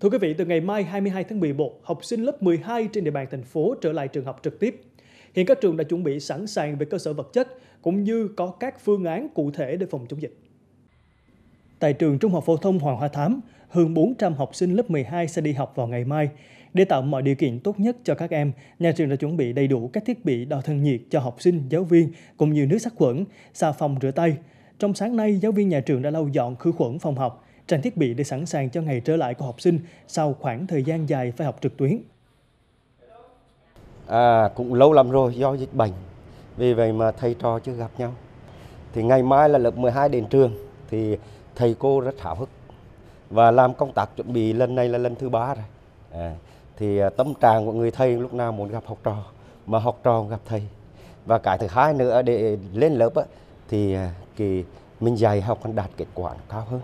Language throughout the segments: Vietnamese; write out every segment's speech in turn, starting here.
Thưa quý vị, từ ngày mai 22 tháng 11, học sinh lớp 12 trên địa bàn thành phố trở lại trường học trực tiếp. Hiện các trường đã chuẩn bị sẵn sàng về cơ sở vật chất cũng như có các phương án cụ thể để phòng chống dịch. Tại trường Trung học phổ thông Hoàng Hoa Thám, hơn 400 học sinh lớp 12 sẽ đi học vào ngày mai. Để tạo mọi điều kiện tốt nhất cho các em, nhà trường đã chuẩn bị đầy đủ các thiết bị đo thân nhiệt cho học sinh, giáo viên, cũng như nước sát khuẩn, xà phòng rửa tay. Trong sáng nay, giáo viên nhà trường đã lau dọn khử khuẩn phòng học, trang thiết bị để sẵn sàng cho ngày trở lại của học sinh sau khoảng thời gian dài phải học trực tuyến. À, cũng lâu lắm rồi do dịch bệnh, vì vậy mà thầy trò chưa gặp nhau. Thì ngày mai là lớp 12 đến trường, thì thầy cô rất hào hức và làm công tác chuẩn bị lần này là lần thứ ba rồi. À, thì à, tâm trạng của người thầy lúc nào muốn gặp học trò, mà học trò gặp thầy. Và cái thứ hai nữa để lên lớp á, thì à, kỳ mình dạy học còn đạt kết quả cao hơn.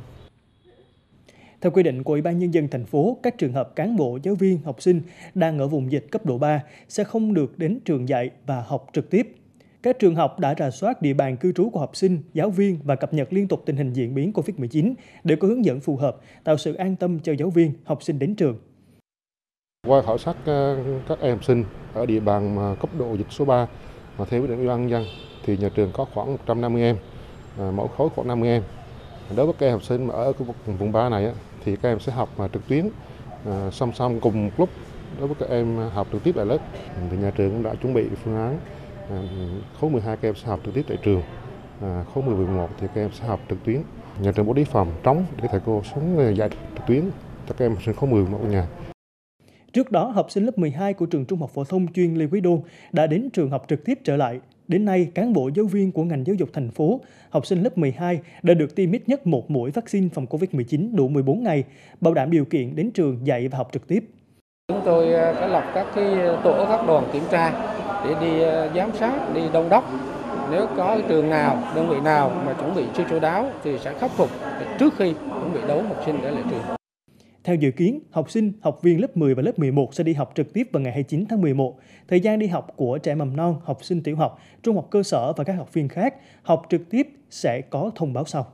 Theo quy định của Ủy ban Nhân dân thành phố, các trường hợp cán bộ, giáo viên, học sinh đang ở vùng dịch cấp độ 3 sẽ không được đến trường dạy và học trực tiếp. Các trường học đã rà soát địa bàn cư trú của học sinh, giáo viên và cập nhật liên tục tình hình diễn biến COVID-19 để có hướng dẫn phù hợp, tạo sự an tâm cho giáo viên, học sinh đến trường. Qua khảo sát ờ, các em học sinh ở địa bàn cấp độ dịch số 3 mà theo quy định Ủy ban nhân dân thì nhà trường có khoảng 150 em, à, mỗi khối khoảng 50 em. Đối với các em học sinh ở khu vực vùng 3 này thì các em sẽ học à, trực tuyến à, song song cùng một lúc đối với các em học trực tiếp tại lớp. Thì nhà trường cũng đã chuẩn bị phương án à, khối 12 các em sẽ học trực tiếp tại trường khối 10 11 thì các em sẽ học trực tuyến. Nhà trường bố trí phòng trống để thầy cô xuống dạy trực tuyến cho các em học sinh khối 10 11 nhà. Trước đó, học sinh lớp 12 của trường Trung học phổ thông chuyên Lê Quý Đôn đã đến trường học trực tiếp trở lại. Đến nay, cán bộ giáo viên của ngành giáo dục thành phố, học sinh lớp 12 đã được tiêm ít nhất một mũi vaccine phòng COVID-19 đủ 14 ngày, bảo đảm điều kiện đến trường dạy và học trực tiếp. Chúng tôi ờ, đã lập các cái tổ các đoàn kiểm tra để đi ờ, giám sát, đi đông đốc. Nếu có trường nào, đơn vị nào mà chuẩn bị chưa chú đáo thì sẽ khắc phục trước khi chuẩn bị đấu học sinh để lại trường. Theo dự kiến, học sinh, học viên lớp 10 và lớp 11 sẽ đi học trực tiếp vào ngày 29 tháng 11. Thời gian đi học của trẻ mầm non, học sinh tiểu học, trung học cơ sở và các học viên khác học trực tiếp sẽ có thông báo sau.